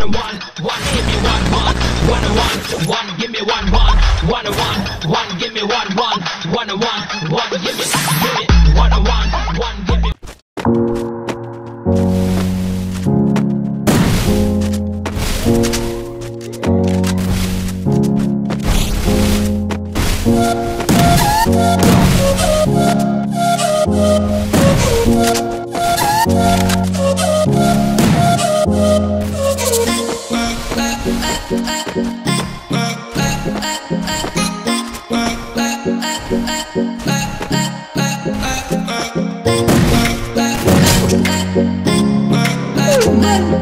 one one, one, give me one, one, one one, one, give me one, one, one one, one, give me one, one, one one, one, give me, give me, one one, one, give me. Oh!